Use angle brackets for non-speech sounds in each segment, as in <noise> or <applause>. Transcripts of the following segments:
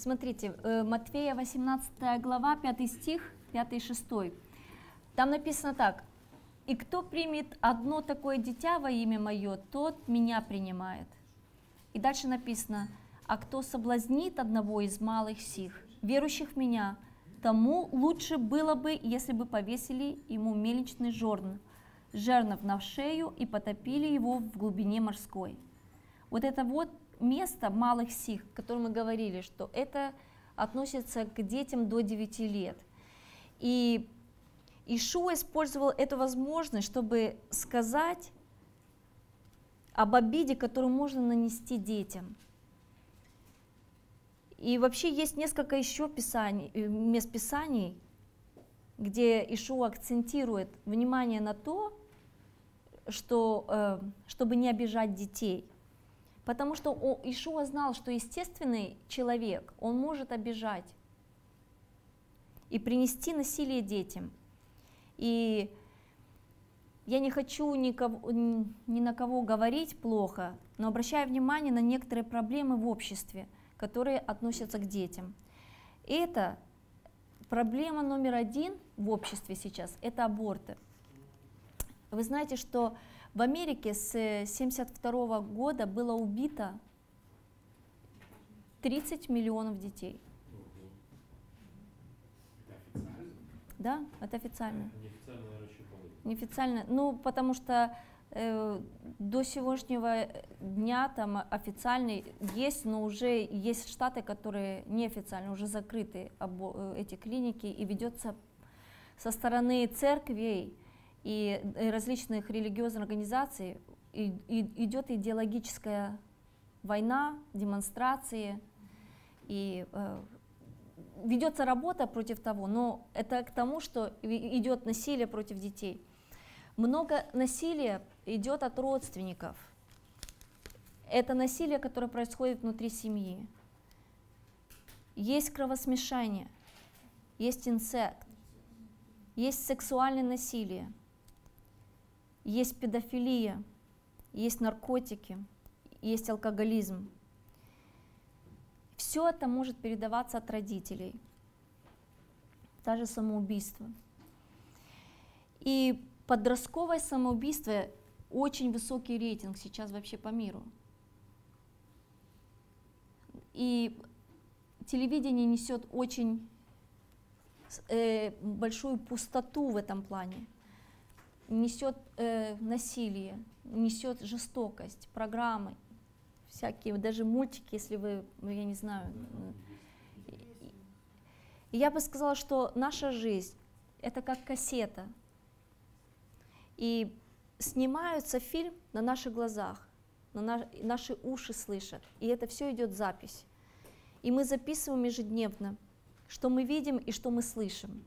Смотрите, э, Матфея 18 глава, 5 стих, 5 и 6. Там написано так. «И кто примет одно такое дитя во имя мое, тот меня принимает». И дальше написано, «А кто соблазнит одного из малых сих, верующих в меня, тому лучше было бы, если бы повесили ему мельничный жорн, жернов на шею и потопили его в глубине морской». Вот это вот место малых сих, о котором мы говорили, что это относится к детям до 9 лет. И Ишуа использовал эту возможность, чтобы сказать об обиде, которую можно нанести детям. И вообще есть несколько еще писаний, э, мест писаний, где Ишуа акцентирует внимание на то, что, э, чтобы не обижать детей. Потому что Ишуа знал, что естественный человек, он может обижать и принести насилие детям. И я не хочу никого, ни на кого говорить плохо, но обращаю внимание на некоторые проблемы в обществе, которые относятся к детям. Это проблема номер один в обществе сейчас – это аборты. Вы знаете, что в Америке с 1972 года было убито 30 миллионов детей. Да, это официально. Неофициально, наверное, еще Неофициально, ну, потому что э, до сегодняшнего дня там официальный есть, но уже есть штаты, которые неофициально, уже закрыты э, эти клиники, и ведется со стороны церквей и различных религиозных организаций и, и, идет идеологическая война, демонстрации, и э, ведется работа против того, но это к тому, что идет насилие против детей. Много насилия идет от родственников. Это насилие, которое происходит внутри семьи. Есть кровосмешание, есть инсект, есть сексуальное насилие – есть педофилия, есть наркотики, есть алкоголизм. Все это может передаваться от родителей, даже самоубийство. И подростковое самоубийство очень высокий рейтинг сейчас вообще по миру. И телевидение несет очень э, большую пустоту в этом плане несет э, насилие, несет жестокость, программы, всякие, даже мультики, если вы, ну, я не знаю. И я бы сказала, что наша жизнь — это как кассета. И снимаются фильм на наших глазах, на на, наши уши слышат, и это все идет запись. И мы записываем ежедневно, что мы видим и что мы слышим.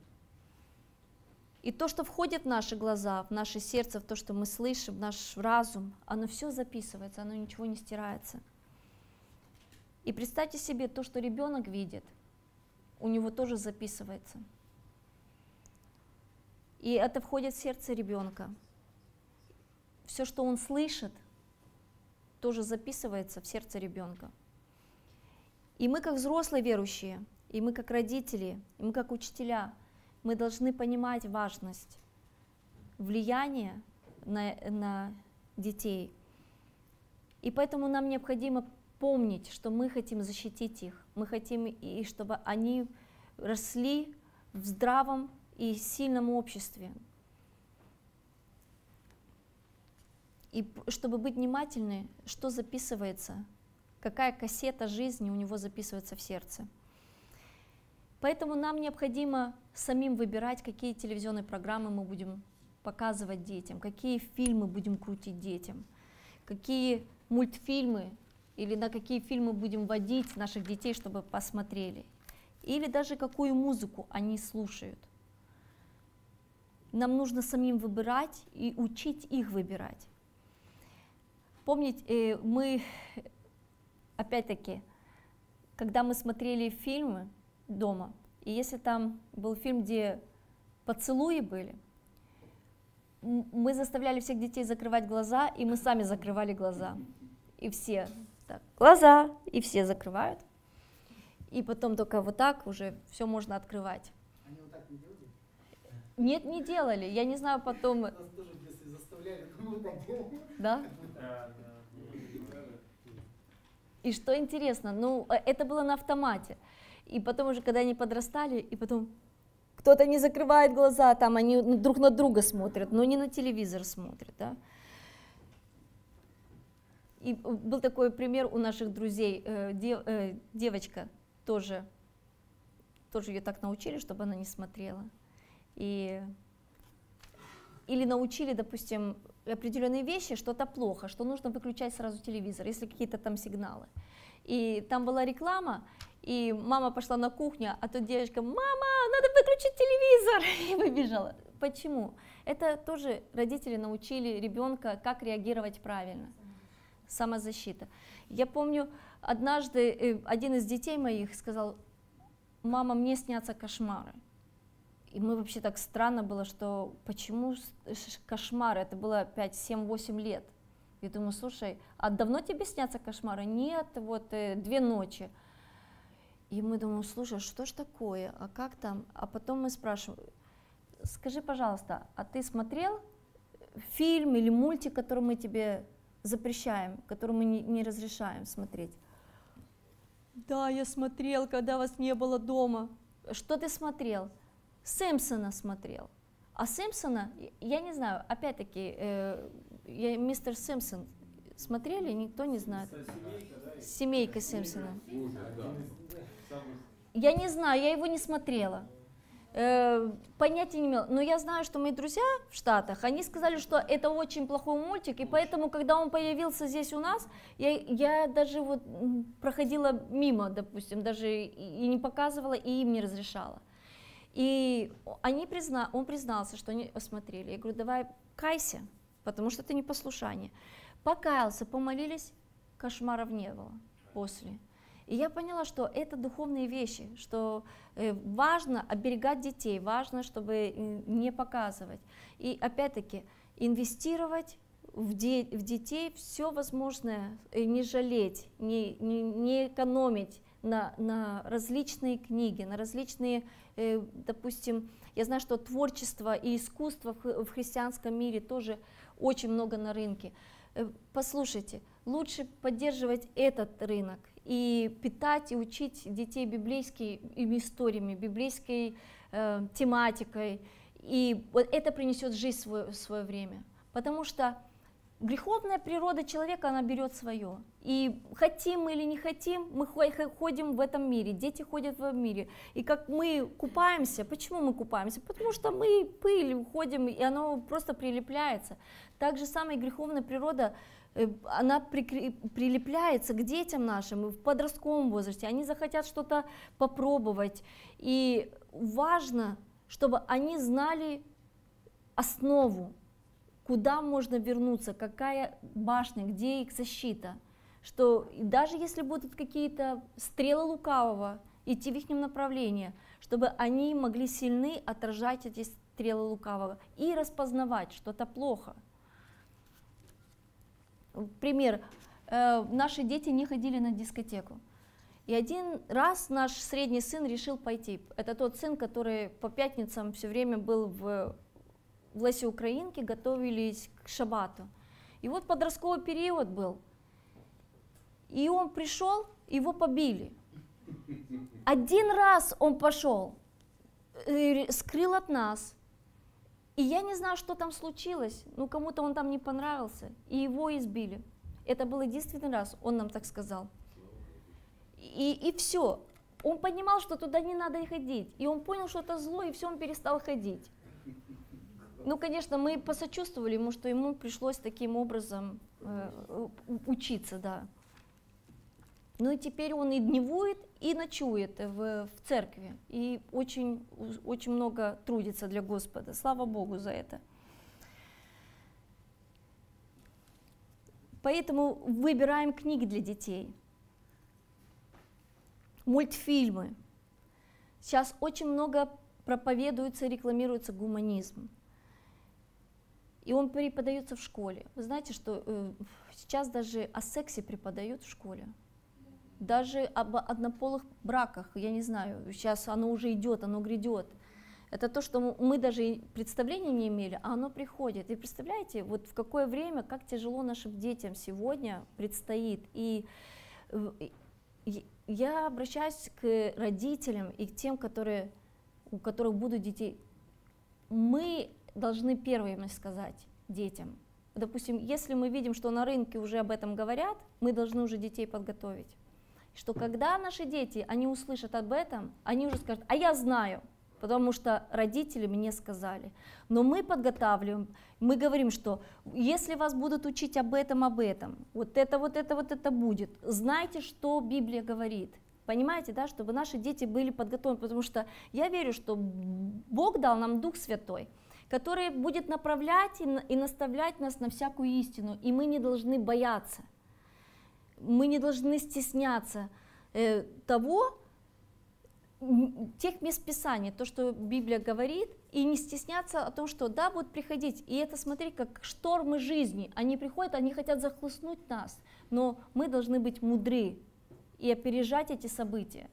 И то, что входит в наши глаза, в наше сердце, в то, что мы слышим, в наш разум, оно все записывается, оно ничего не стирается. И представьте себе то, что ребенок видит, у него тоже записывается. И это входит в сердце ребенка. Все, что он слышит, тоже записывается в сердце ребенка. И мы, как взрослые верующие, и мы, как родители, и мы, как учителя, мы должны понимать важность влияния на, на детей. И поэтому нам необходимо помнить, что мы хотим защитить их, мы хотим, и чтобы они росли в здравом и сильном обществе. И чтобы быть внимательны, что записывается, какая кассета жизни у него записывается в сердце. Поэтому нам необходимо самим выбирать, какие телевизионные программы мы будем показывать детям, какие фильмы будем крутить детям, какие мультфильмы или на какие фильмы будем водить наших детей, чтобы посмотрели, или даже какую музыку они слушают. Нам нужно самим выбирать и учить их выбирать. Помните, э, мы, <laughs> опять-таки, когда мы смотрели фильмы, дома. И если там был фильм, где поцелуи были, мы заставляли всех детей закрывать глаза, и мы сами закрывали глаза. И все так, глаза, и все закрывают. И потом только вот так уже все можно открывать. Они вот так не делали? Нет, не делали. Я не знаю потом. Нас тоже детстве заставляли, вот так. <laughs> Да? И что интересно, ну, э, это было на автомате. И потом уже, когда они подрастали, и потом кто-то не закрывает глаза, там они друг на друга смотрят, но не на телевизор смотрят, да. И был такой пример у наших друзей, э, э, девочка тоже, тоже ее так научили, чтобы она не смотрела. И, или научили, допустим, определенные вещи, что-то плохо, что нужно выключать сразу телевизор, если какие-то там сигналы. И там была реклама, и мама пошла на кухню, а тут девочка, мама, надо выключить телевизор, <laughs> и выбежала. Почему? Это тоже родители научили ребенка, как реагировать правильно. Самозащита. Я помню, однажды э, один из детей моих сказал, мама, мне снятся кошмары. И мы вообще так странно было, что почему кошмары? Это было 5, 7, 8 лет. Я думаю, слушай, а давно тебе снятся кошмары? Нет, вот э, две ночи. И мы думаем, слушай, что ж такое, а как там? А потом мы спрашиваем, скажи, пожалуйста, а ты смотрел фильм или мультик, который мы тебе запрещаем, который мы не, не разрешаем смотреть? Да, я смотрел, когда вас не было дома. Что ты смотрел? Симпсона смотрел. А Симпсона, я не знаю, опять-таки, э, я, мистер Симпсон смотрели, никто не знает. Семейка, Симпсона. Я не знаю, я его не смотрела. Э, понятия не имела. Но я знаю, что мои друзья в Штатах, они сказали, что это очень плохой мультик, и поэтому, когда он появился здесь у нас, я, я даже вот проходила мимо, допустим, даже и не показывала, и им не разрешала. И они призна, он признался, что они осмотрели. Я говорю, давай кайся, потому что это непослушание. Покаялся, помолились, кошмаров не было после. И я поняла, что это духовные вещи, что э, важно оберегать детей, важно, чтобы э, не показывать. И опять-таки инвестировать в, де в детей все возможное, э, не жалеть, не, не, не экономить на, на различные книги, на различные, допустим, я знаю, что творчество и искусство в христианском мире тоже очень много на рынке. Послушайте, лучше поддерживать этот рынок, и питать и учить детей библейскими историями, библейской э, тематикой. И вот это принесет жизнь в свое, в свое время. Потому что греховная природа человека, она берет свое. И хотим мы или не хотим, мы ходим в этом мире, дети ходят в этом мире. И как мы купаемся, почему мы купаемся? Потому что мы пыль уходим, и оно просто прилепляется. Так же самое греховная природа Э, она прилепляется к детям нашим в подростковом возрасте, они захотят что-то попробовать. И важно, чтобы они знали основу, куда можно вернуться, какая башня, где их защита. Что даже если будут какие-то стрелы лукавого идти в их направлении, чтобы они могли сильны отражать эти стрелы лукавого и распознавать, что это плохо – пример, э, наши дети не ходили на дискотеку. И один раз наш средний сын решил пойти. Это тот сын, который по пятницам все время был в, в Лесе Украинки, готовились к шабату. И вот подростковый период был. И он пришел, его побили. Один раз он пошел, э, скрыл от нас, и я не знаю, что там случилось, ну кому-то он там не понравился, и его избили. Это был единственный раз, он нам так сказал. И, и все. Он понимал, что туда не надо ходить. И он понял, что это зло, и все, он перестал ходить. Ну, конечно, мы посочувствовали ему, что ему пришлось таким образом э, учиться, да. Ну и теперь он и дневует, и ночует в, в церкви, и очень, очень много трудится для Господа. Слава Богу за это. Поэтому выбираем книги для детей, мультфильмы. Сейчас очень много проповедуется рекламируется гуманизм. И он преподается в школе. Вы знаете, что э, сейчас даже о сексе преподают в школе даже об однополых браках, я не знаю, сейчас оно уже идет, оно грядет. Это то, что мы даже представления не имели, а оно приходит. И представляете, вот в какое время, как тяжело нашим детям сегодня предстоит. И я обращаюсь к родителям и к тем, которые, у которых будут детей. Мы должны первыми сказать детям. Допустим, если мы видим, что на рынке уже об этом говорят, мы должны уже детей подготовить. Что когда наши дети, они услышат об этом, они уже скажут, а я знаю, потому что родители мне сказали. Но мы подготавливаем, мы говорим, что если вас будут учить об этом, об этом, вот это, вот это, вот это будет, знайте, что Библия говорит. Понимаете, да, чтобы наши дети были подготовлены, потому что я верю, что Бог дал нам Дух Святой, который будет направлять и наставлять нас на всякую истину, и мы не должны бояться, мы не должны стесняться э, того, тех мест Писания, то, что Библия говорит, и не стесняться о том, что да, будут приходить, и это смотреть как штормы жизни, они приходят, они хотят захлестнуть нас, но мы должны быть мудры, и опережать эти события.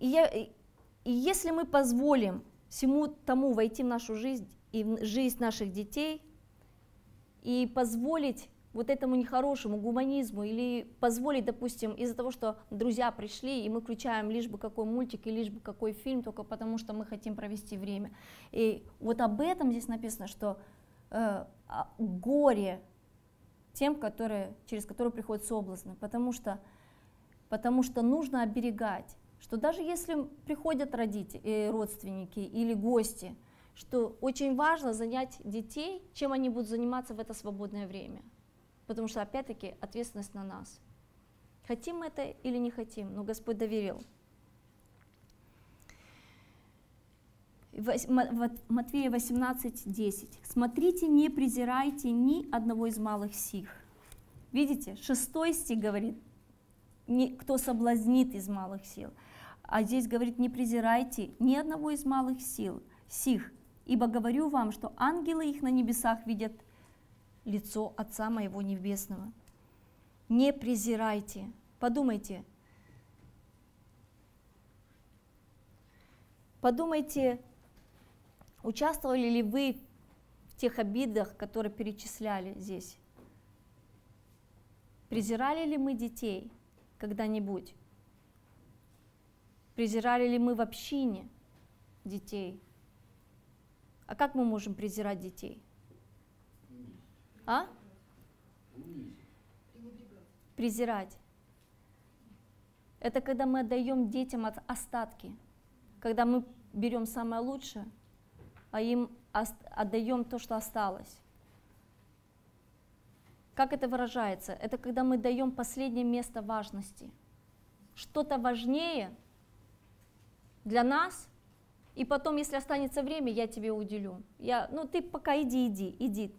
И, я, и если мы позволим всему тому войти в нашу жизнь и в жизнь наших детей, и позволить вот этому нехорошему гуманизму или позволить, допустим, из-за того, что друзья пришли, и мы включаем лишь бы какой мультик и лишь бы какой фильм, только потому что мы хотим провести время. И вот об этом здесь написано, что э, горе тем, которые, через которые приходят соблазны, потому что, потому что нужно оберегать, что даже если приходят родители, э, родственники или гости, что очень важно занять детей, чем они будут заниматься в это свободное время, потому что опять-таки ответственность на нас. Хотим мы это или не хотим, но Господь доверил. Матвея 18, 10. «Смотрите, не презирайте ни одного из малых сих». Видите, шестой стих говорит, кто соблазнит из малых сил. А здесь говорит, не презирайте ни одного из малых сил, сих, ибо говорю вам, что ангелы их на небесах видят лицо Отца моего Небесного. Не презирайте. Подумайте. Подумайте, Участвовали ли вы в тех обидах, которые перечисляли здесь? Презирали ли мы детей когда-нибудь? Презирали ли мы в общине детей? А как мы можем презирать детей? А? Презирать. Это когда мы отдаем детям остатки, когда мы берем самое лучшее – а им отдаем то, что осталось. Как это выражается? Это когда мы даем последнее место важности. Что-то важнее для нас, и потом, если останется время, я тебе уделю. Я, ну ты пока иди, иди, иди.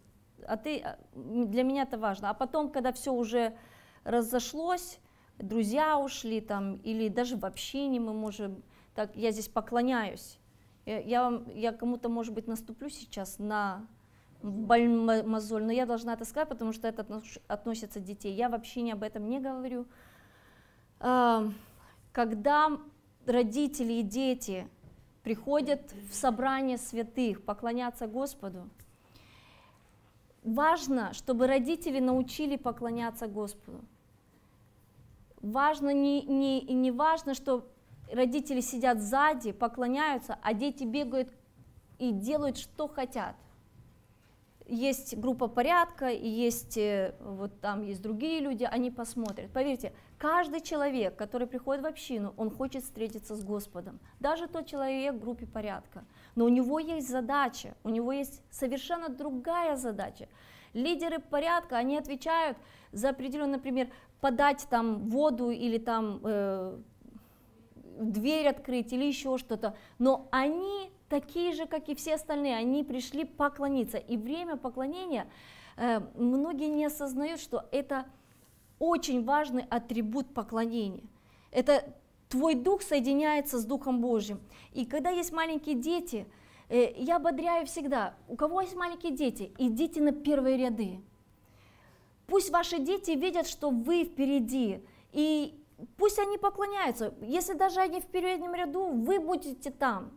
А ты, а, для меня это важно. А потом, когда все уже разошлось, друзья ушли там, или даже в общине мы можем, так, я здесь поклоняюсь, я, вам, я кому-то, может быть, наступлю сейчас на больную мозоль, но я должна это сказать, потому что это относится к детей. Я вообще не об этом не говорю. Когда родители и дети приходят в собрание святых, поклоняться Господу, важно, чтобы родители научили поклоняться Господу. Важно не, не, не важно, что родители сидят сзади, поклоняются, а дети бегают и делают, что хотят. Есть группа порядка, есть э, вот там есть другие люди, они посмотрят. Поверьте, каждый человек, который приходит в общину, он хочет встретиться с Господом. Даже тот человек в группе порядка. Но у него есть задача, у него есть совершенно другая задача. Лидеры порядка, они отвечают за определенную, например, подать там воду или там э, дверь открыть или еще что-то, но они такие же, как и все остальные, они пришли поклониться. И время поклонения, э, многие не осознают, что это очень важный атрибут поклонения. Это твой дух соединяется с Духом Божьим. И когда есть маленькие дети, э, я ободряю всегда, у кого есть маленькие дети, идите на первые ряды. пусть ваши дети видят, что вы впереди, и пусть они поклоняются. Если даже они в переднем ряду, вы будете там,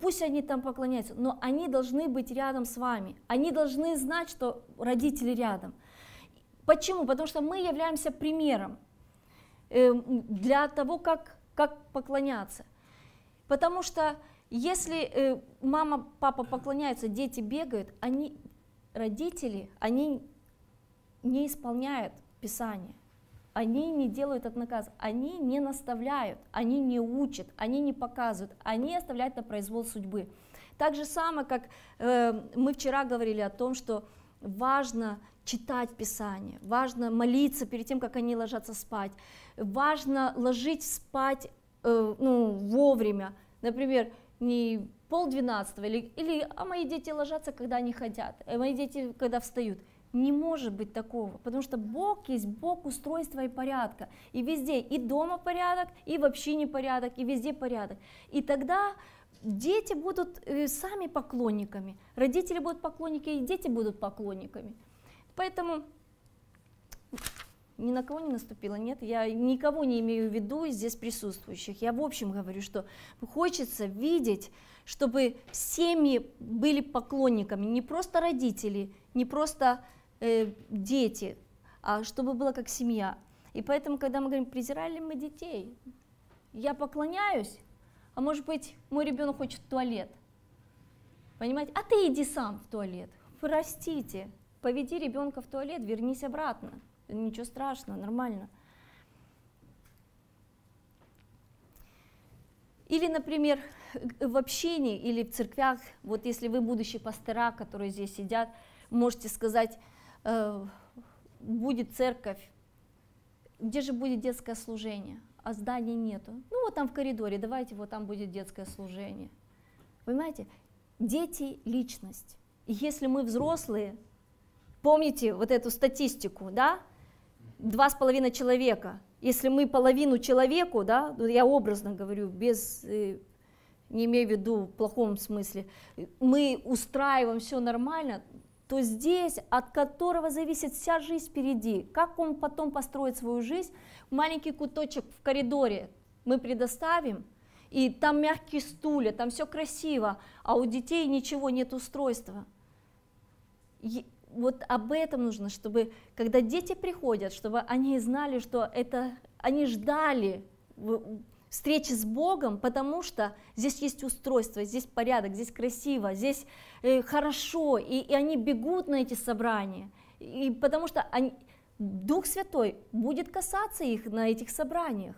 пусть они там поклоняются, но они должны быть рядом с вами. Они должны знать, что родители рядом. Почему? Потому что мы являемся примером эм, для того, как, как поклоняться. Потому что если э, мама, папа поклоняются, дети бегают, они, родители, они не исполняют Писание. Они не делают от наказ, они не наставляют, они не учат, они не показывают, они оставляют на произвол судьбы. Так же самое, как э, мы вчера говорили о том, что важно читать Писание, важно молиться перед тем, как они ложатся спать, важно ложить спать э, ну, вовремя. Например, не полдвенадцатого, или, или а мои дети ложатся, когда они хотят, а мои дети, когда встают. Не может быть такого, потому что Бог есть Бог устройства и порядка. И везде, и дома порядок, и в общине порядок, и везде порядок. И тогда дети будут э, сами поклонниками, родители будут поклонниками, и дети будут поклонниками. Поэтому ни на кого не наступила, нет, я никого не имею в виду здесь присутствующих. Я в общем говорю, что хочется видеть, чтобы семьи были поклонниками, не просто родители, не просто э, дети, а чтобы было как семья. И поэтому, когда мы говорим, презирали ли мы детей, я поклоняюсь, а может быть, мой ребенок хочет в туалет. Понимаете? А ты иди сам в туалет. Простите, поведи ребенка в туалет, вернись обратно ничего страшного, нормально. Или, например, в общении или в церквях, вот если вы будущие пастора, которые здесь сидят, можете сказать, э, будет церковь, где же будет детское служение? А здания нету. Ну вот там в коридоре, давайте вот там будет детское служение. Понимаете, дети – личность. И если мы взрослые, помните вот эту статистику, да, два с половиной человека. Если мы половину человеку, да, ну, я образно говорю, без, э, не имею в виду в плохом смысле, мы устраиваем все нормально, то здесь, от которого зависит вся жизнь впереди, как он потом построит свою жизнь, маленький куточек в коридоре мы предоставим, и там мягкие стулья, там все красиво, а у детей ничего нет устройства. Вот об этом нужно, чтобы, когда дети приходят, чтобы они знали, что это, они ждали встречи с Богом, потому что здесь есть устройство, здесь порядок, здесь красиво, здесь э, хорошо, и, и они бегут на эти собрания, и потому что они, Дух Святой будет касаться их на этих собраниях.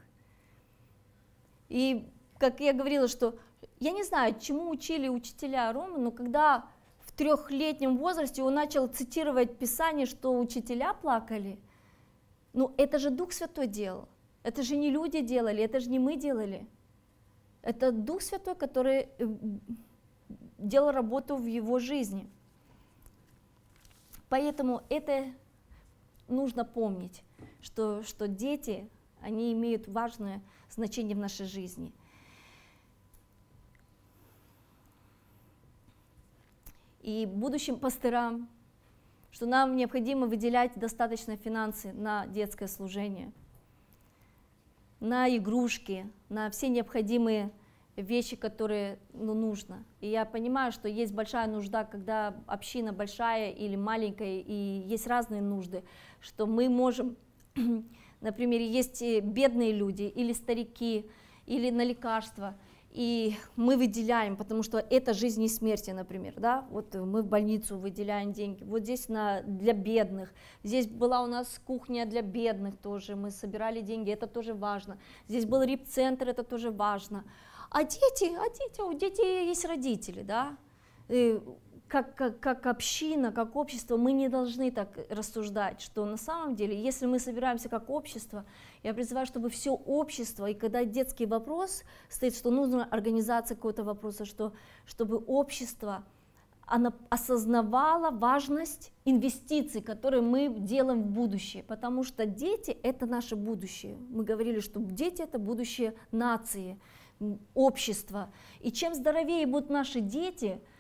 И как я говорила, что я не знаю, чему учили учителя Ромы, но когда в трехлетнем возрасте он начал цитировать Писание, что учителя плакали. Ну, это же Дух Святой делал. Это же не люди делали, это же не мы делали. Это Дух Святой, который э, делал работу в его жизни. Поэтому это нужно помнить, что, что дети, они имеют важное значение в нашей жизни – и будущим пастырам, что нам необходимо выделять достаточно финансы на детское служение, на игрушки, на все необходимые вещи, которые ну, нужно. И я понимаю, что есть большая нужда, когда община большая или маленькая, и есть разные нужды, что мы можем, <clears throat> например, есть бедные люди или старики, или на лекарства – и мы выделяем, потому что это жизнь и смерти, например, да, вот мы в больницу выделяем деньги, вот здесь на, для бедных, здесь была у нас кухня для бедных тоже, мы собирали деньги, это тоже важно, здесь был рип-центр, это тоже важно, а дети, а дети, у детей есть родители, да, и как, как, как община, как общество, мы не должны так рассуждать, что на самом деле, если мы собираемся как общество, я призываю, чтобы все общество, и когда детский вопрос стоит, что нужна организация какого-то вопроса, что, чтобы общество она осознавала важность инвестиций, которые мы делаем в будущее, потому что дети – это наше будущее. Мы говорили, что дети – это будущее нации, общества. И чем здоровее будут наши дети –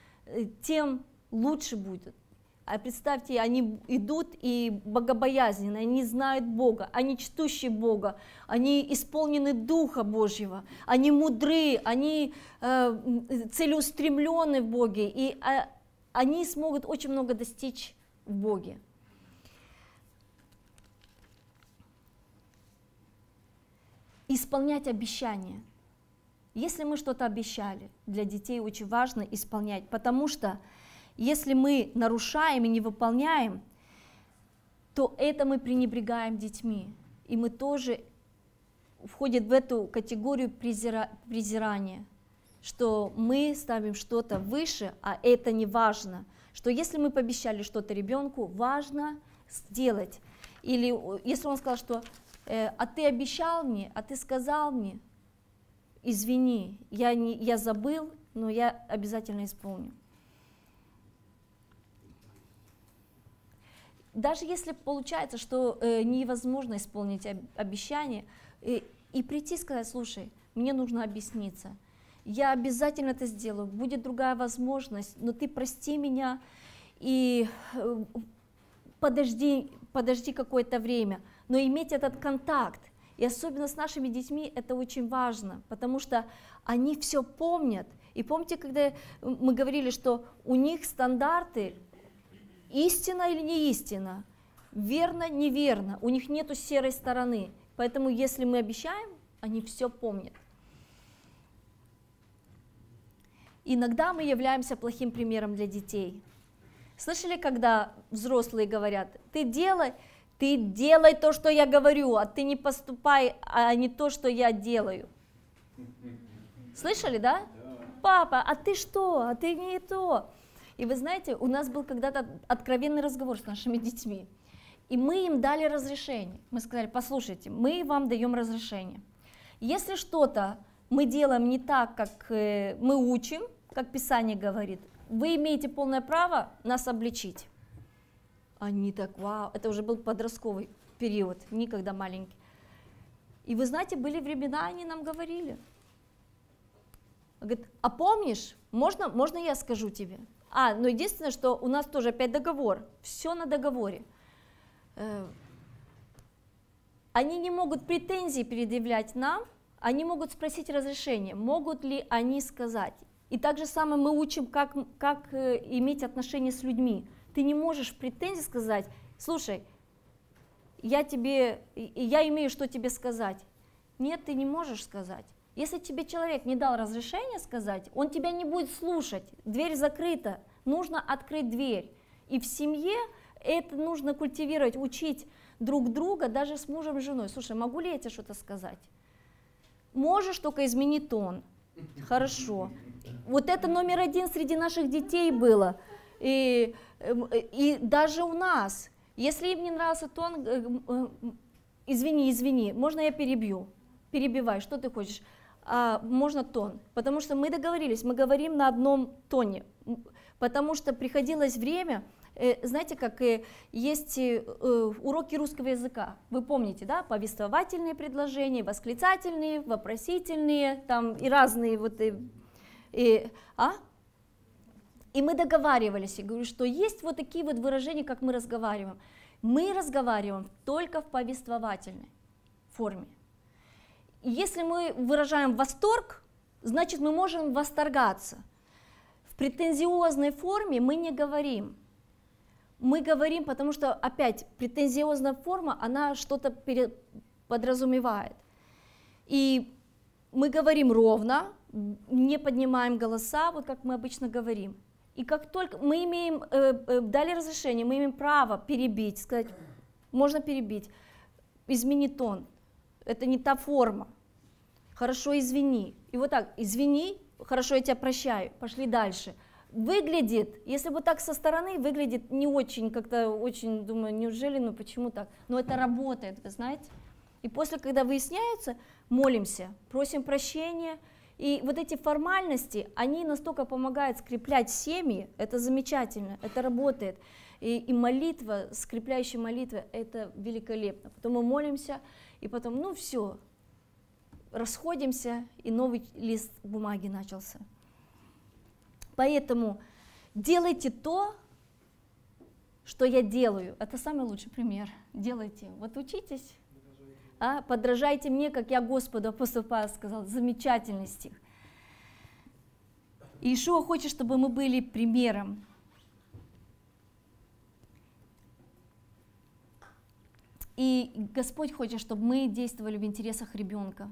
тем лучше будет. а представьте, они идут и богобоязненные, они знают Бога, они чтущие Бога, они исполнены Духа Божьего, они мудры, они э, целеустремлены в Боге, и э, они смогут очень много достичь в Боге. Исполнять обещания. Если мы что-то обещали, для детей очень важно исполнять, потому что если мы нарушаем и не выполняем, то это мы пренебрегаем детьми. И мы тоже входит в эту категорию презира, презирания, что мы ставим что-то выше, а это не важно. Что если мы пообещали что-то ребенку, важно сделать. Или если он сказал, что э, а ты обещал мне, а ты сказал мне, извини, я, не, я забыл, но я обязательно исполню. даже если получается, что э, невозможно исполнить об, обещание, э, и прийти и сказать, слушай, мне нужно объясниться, я обязательно это сделаю, будет другая возможность, но ты прости меня и э, подожди, подожди какое-то время, но иметь этот контакт, и особенно с нашими детьми это очень важно, потому что они все помнят. И помните, когда мы говорили, что у них стандарты истина или не истина, верно, неверно, у них нету серой стороны. Поэтому если мы обещаем, они все помнят. Иногда мы являемся плохим примером для детей. Слышали, когда взрослые говорят, ты делай, ты делай то, что я говорю, а ты не поступай, а не то, что я делаю. Слышали, да? Папа, а ты что? А ты не то. И вы знаете, у нас был когда-то откровенный разговор с нашими детьми. И мы им дали разрешение. Мы сказали, послушайте, мы вам даем разрешение. Если что-то мы делаем не так, как э, мы учим, как Писание говорит, вы имеете полное право нас обличить. Они так, вау, это уже был подростковый период, никогда маленький. И вы знаете, были времена, они нам говорили. Говорит, а помнишь, можно, можно я скажу тебе? А, но единственное, что у нас тоже опять договор, все на договоре. Э, они не могут претензии предъявлять нам, они могут спросить разрешение, могут ли они сказать. И так же самое мы учим, как, как э, иметь отношения с людьми. Ты не можешь в претензии сказать, слушай, я тебе, я имею что тебе сказать. Нет, ты не можешь сказать. Если тебе человек не дал разрешения сказать, он тебя не будет слушать, дверь закрыта, нужно открыть дверь. И в семье это нужно культивировать, учить друг друга, даже с мужем и женой. Слушай, могу ли я тебе что-то сказать? Можешь только изменить тон. Хорошо. Вот это номер один среди наших детей было. И, и даже у нас. Если им не нравился тон, э, э, извини, извини, можно я перебью? Перебивай, что ты хочешь? а, можно тон, потому что мы договорились, мы говорим на одном тоне, потому что приходилось время, э, знаете, как э, есть э, уроки русского языка, вы помните, да, повествовательные предложения, восклицательные, вопросительные, там и разные вот, и, и, а? И мы договаривались, и говорю, что есть вот такие вот выражения, как мы разговариваем. Мы разговариваем только в повествовательной форме. Если мы выражаем восторг, значит мы можем восторгаться. В претензиозной форме мы не говорим. Мы говорим, потому что, опять, претензиозная форма, она что-то подразумевает. И мы говорим ровно, не поднимаем голоса, вот как мы обычно говорим. И как только мы имеем, э, э, дали разрешение, мы имеем право перебить, сказать, можно перебить, изменить тон, это не та форма. Хорошо, извини. И вот так, извини, хорошо, я тебя прощаю, пошли дальше. Выглядит, если вот так со стороны, выглядит не очень, как-то очень, думаю, неужели, ну почему так? Но это работает, вы знаете. И после, когда выясняется, молимся, просим прощения. И вот эти формальности, они настолько помогают скреплять семьи, это замечательно, это работает. И, и молитва, скрепляющая молитва, это великолепно. Потом мы молимся, и потом, ну все, расходимся, и новый лист бумаги начался. Поэтому делайте то, что я делаю. Это самый лучший пример. Делайте. Вот учитесь, а, подражайте мне, как я Господу, апостол Павел сказал, замечательный стих. И Ишуа хочет, чтобы мы были примером. И Господь хочет, чтобы мы действовали в интересах ребенка,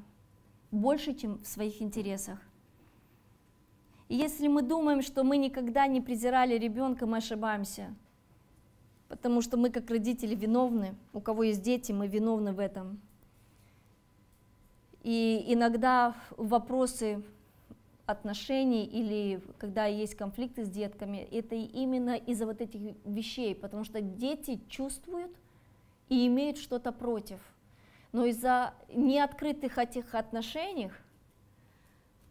больше, чем в своих интересах. И если мы думаем, что мы никогда не презирали ребенка, мы ошибаемся. Потому что мы, как родители, виновны. У кого есть дети, мы виновны в этом. И иногда вопросы отношений или когда есть конфликты с детками, это именно из-за вот этих вещей, потому что дети чувствуют и имеют что-то против. Но из-за неоткрытых этих отношений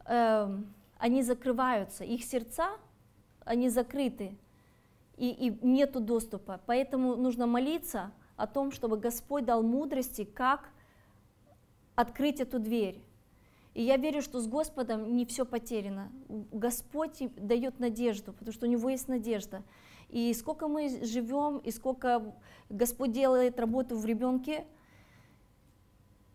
э, они закрываются, их сердца, они закрыты, и, и нету доступа. Поэтому нужно молиться о том, чтобы Господь дал мудрости, как открыть эту дверь. И я верю, что с Господом не все потеряно. Господь дает надежду, потому что у Него есть надежда. И сколько мы живем, и сколько Господь делает работу в ребенке,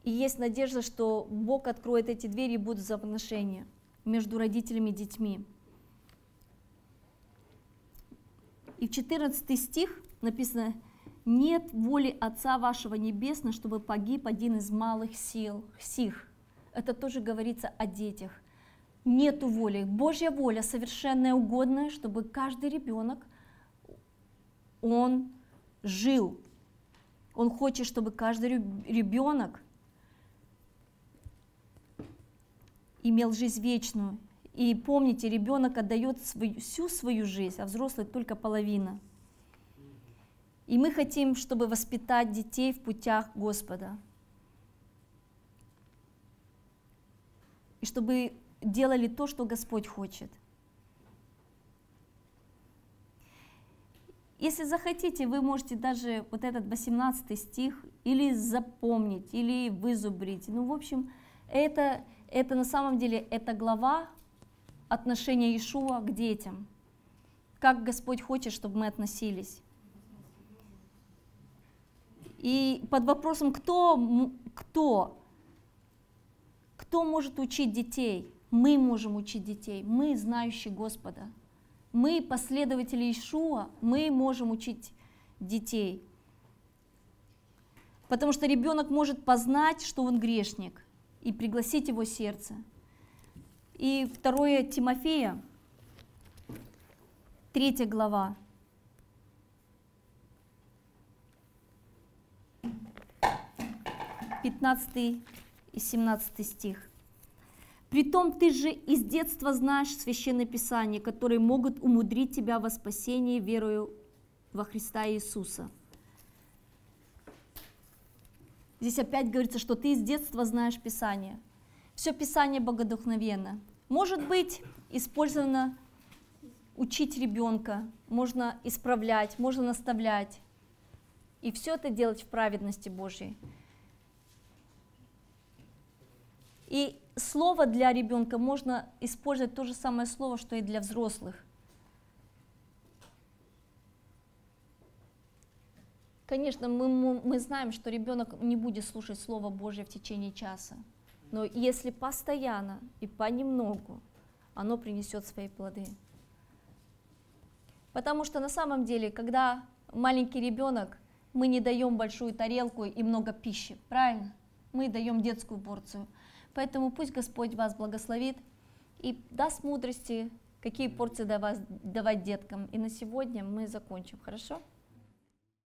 и есть надежда, что Бог откроет эти двери и будут взаимоотношения между родителями и детьми. И в 14 стих написано, «Нет воли Отца вашего Небесного, чтобы погиб один из малых сил, сих». Это тоже говорится о детях. Нету воли. Божья воля совершенная, угодная, чтобы каждый ребенок, он жил. Он хочет, чтобы каждый ребенок имел жизнь вечную. И помните, ребенок отдает свою, всю свою жизнь, а взрослый только половина. И мы хотим, чтобы воспитать детей в путях Господа. И чтобы делали то, что Господь хочет. Если захотите, вы можете даже вот этот 18 стих или запомнить, или вызубрить. Ну, в общем, это это на самом деле эта глава отношения Иешуа к детям. Как Господь хочет, чтобы мы относились. И под вопросом, кто, кто, кто может учить детей? Мы можем учить детей, мы знающие Господа. Мы, последователи Ишуа, мы можем учить детей. Потому что ребенок может познать, что он грешник и пригласить его сердце. И второе Тимофея, третья глава. Пятнадцатый и семнадцатый стих. Притом ты же из детства знаешь Священное Писание, которые могут умудрить тебя во спасение верою во Христа Иисуса – Здесь опять говорится, что ты с детства знаешь Писание. Все Писание богодухновенно. Может быть использовано учить ребенка, можно исправлять, можно наставлять. И все это делать в праведности Божьей. И слово для ребенка можно использовать то же самое слово, что и для взрослых. Конечно, мы, мы знаем, что ребенок не будет слушать Слово Божье в течение часа. Но если постоянно и понемногу, оно принесет свои плоды. Потому что на самом деле, когда маленький ребенок, мы не даем большую тарелку и много пищи, правильно? Мы даем детскую порцию. Поэтому пусть Господь вас благословит и даст мудрости, какие порции давать, деткам. И на сегодня мы закончим, хорошо?